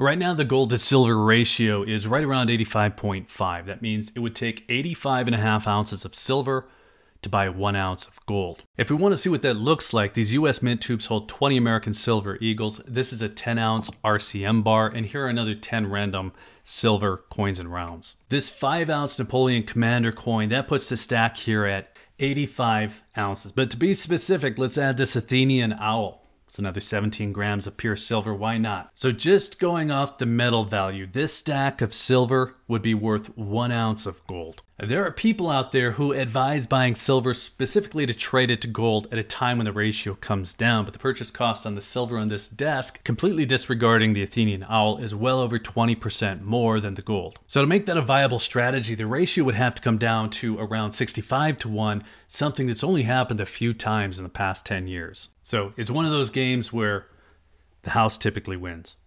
Right now, the gold to silver ratio is right around 85.5. That means it would take 85 and a half ounces of silver to buy one ounce of gold. If we want to see what that looks like, these US mint tubes hold 20 American Silver Eagles. This is a 10 ounce RCM bar, and here are another 10 random silver coins and rounds. This 5 ounce Napoleon Commander coin, that puts the stack here at 85 ounces. But to be specific, let's add this Athenian owl. It's another 17 grams of pure silver. Why not? So, just going off the metal value, this stack of silver would be worth one ounce of gold. There are people out there who advise buying silver specifically to trade it to gold at a time when the ratio comes down, but the purchase cost on the silver on this desk, completely disregarding the Athenian owl, is well over 20% more than the gold. So, to make that a viable strategy, the ratio would have to come down to around 65 to 1, something that's only happened a few times in the past 10 years. So, it's one of those games where the house typically wins.